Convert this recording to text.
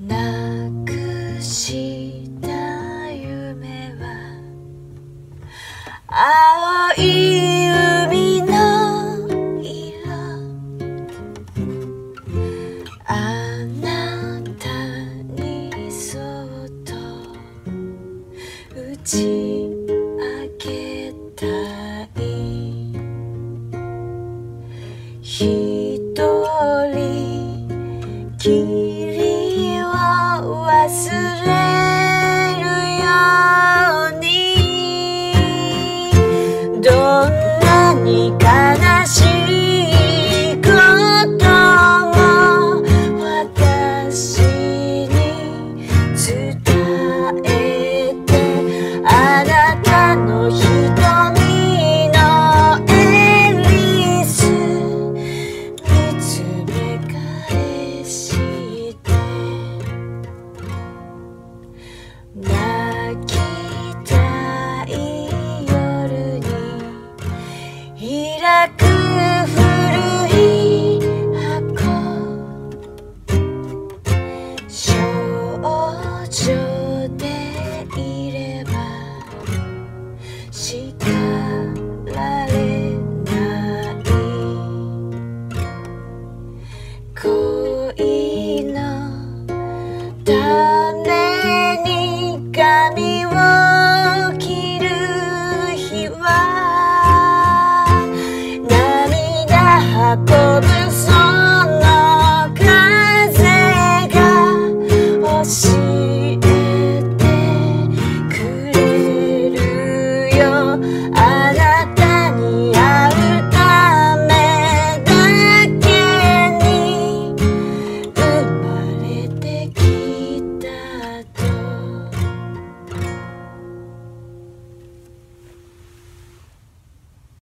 なくした夢は青い海の色。あなたにそっと打ち明けたい。一人きり。を忘れるように。どんなにか